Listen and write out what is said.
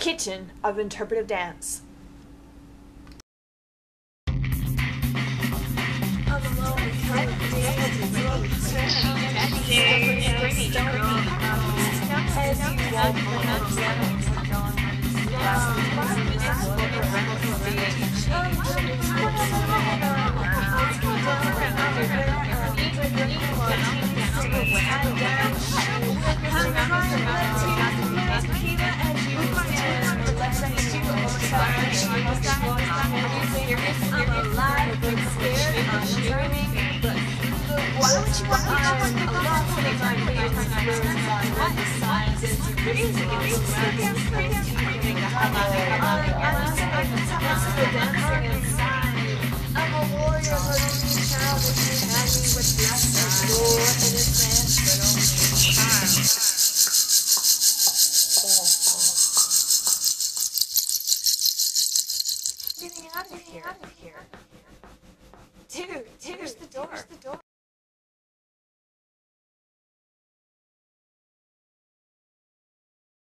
Kitchen of Interpretive Dance. I'm is a warrior, but only child had me with black Getting out of here. Dude,